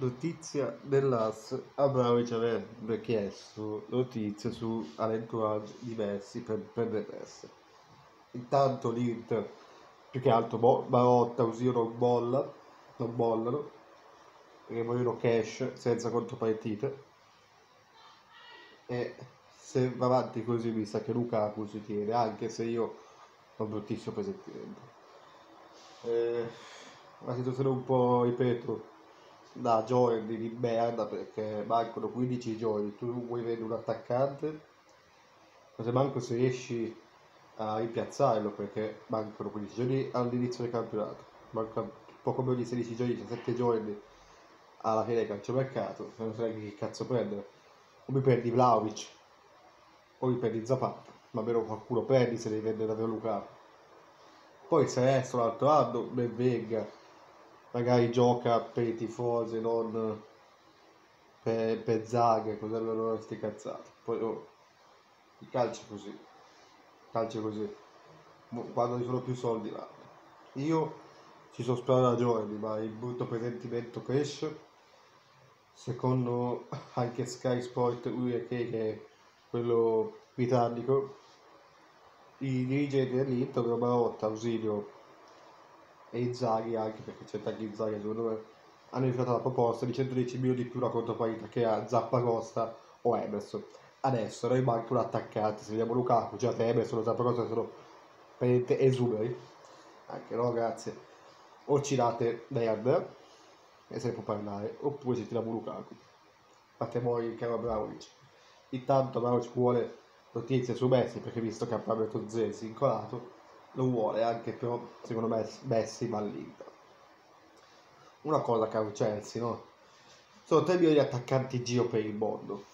Notizia dell'AS, Abramovic avrebbe chiesto notizie su entourage diversi per PNRS. Intanto l'Inter, più che altro Barotta, Usio non bolla, non bollano, perché vogliono cash senza contropartite. E se va avanti così mi sa che Lukaku si tiene, anche se io ho un bruttissimo presentimento. Eh, una situazione un po', ripeto, da giorni di merda perché mancano 15 giorni, tu vuoi vedere un attaccante, ma se manco se riesci a rimpiazzarlo perché mancano 15 giorni all'inizio del campionato, mancano poco meno di 16 giorni, 17 giorni alla fine del calciomercato, non sai che cazzo prendere. O mi prendi Vlaovic, o mi prendi Zapata, ma almeno qualcuno prendi se devi vendere davvero Lukaku. Poi se resto l'altro anno, ben venga magari gioca per i tifosi, non per, per Zaghe, così allora sti cazzate. Poi oh, il calcio è così, il calcio è così, quando ci sono più soldi vanno. Io ci sono sperato da giorni, ma il brutto presentimento cresce. Secondo anche Sky Sport UEK, che è quello britannico, i dirigenti dell'Inter, Romarotta, Ausilio e Inzaghi anche perché c'è anche Inzaghi secondo me hanno rifiutato la proposta di 110 milioni di più la contropartita che ha Zappacosta o Emerson. Adesso noi manca un attaccante se vediamo Lukaku già te Emerson o Zappacosta sono veramente esuberi anche no grazie. O ci date Dead e se ne può parlare oppure ci tiriamo Lukaku. Fatemo il caro Abramovic intanto Abramovic vuole notizie su Messi perché visto che ha parlato Zesi incolato lo vuole anche però secondo me Messi va all'Inter una cosa caro Chelsea no? sono tre milioni di attaccanti in giro per il mondo.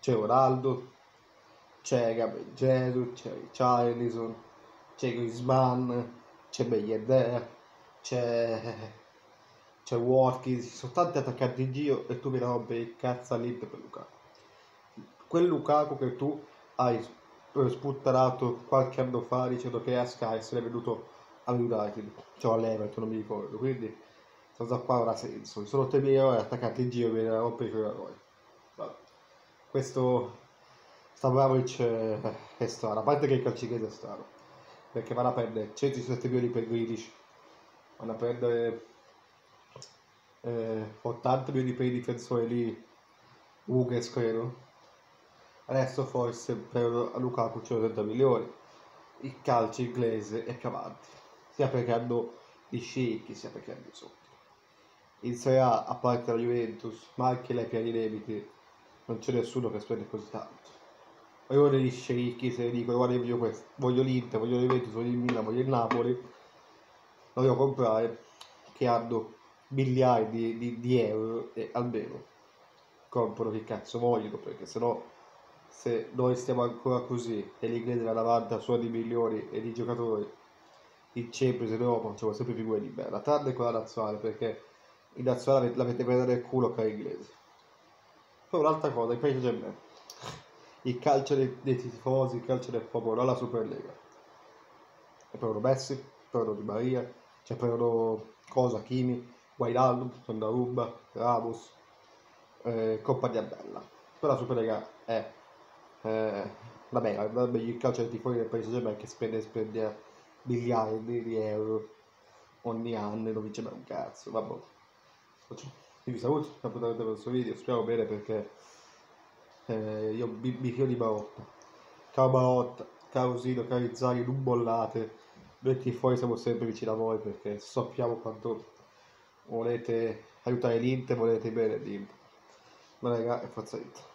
C'è Ronaldo c'è Gabriel Jesus c'è Charlison c'è Griezmann c'è Beglieder c'è c'è Watkins. Sono tanti attaccanti in giro e tu mi rompi il cazzo all'Inter per Lukaku. Quel Lukaku che tu hai sputtanato qualche anno fa dicendo che a Sky l'è venuto all'United, cioè all'Everton, non mi ricordo, quindi cosa qua ha senso. Sono tre milioni attaccati in giro a rompere i coglioni. Questo Stavrovic è strano, a parte che il calcichese è strano, perché vanno a prendere 107 milioni per Grealish, vanno a prendere eh, 80 milioni per i difensori lì, Uges credo, Adesso forse per Lukaku c'è 30 milioni. Il calcio inglese è più avanti, sia perché hanno i sceicchi, sia perché hanno i soldi. In Serie A, a parte la Juventus, ma anche le piani debiti, non c'è nessuno che spende così tanto. Ora gli sceicchi se dicono guarda io voglio, voglio l'Inter, voglio la Juventus, voglio il Milan, voglio il Napoli, lo devo comprare, che hanno miliardi di, di, di euro e almeno comprano che cazzo vogliono, perché sennò se noi stiamo ancora così e l'inglese va davanti a suoni milioni e di giocatori in Champions in Europa facciamo sempre figure di merda tranne con la nazionale perché in nazionale l'avete presa nel culo che è inglese. Poi un'altra cosa il paese Germain il calcio dei, dei, tifosi il calcio del popolo non la Superlega. E prendono Messi prendono Di Maria cioè prendono cosa Kimi Guaidalum Donnarumma Ramos eh, compagnia bella. Però la Superlega è eh, vabbè, vabbè, il calcio di fuori del paese Germania che spende, spende miliardi di euro ogni anno e non vince mai un cazzo, vabbè. Io vi saluto, appuntamento per questo video, spero bene perché eh, io mi, mi di Barotta. Ciao Barotta, caro Sino, cari Zari, non bollate. Noi fuori siamo sempre vicini a voi perché sappiamo quanto volete aiutare l'Inter, volete bene l'Inter. Ma raga, è forza Inter.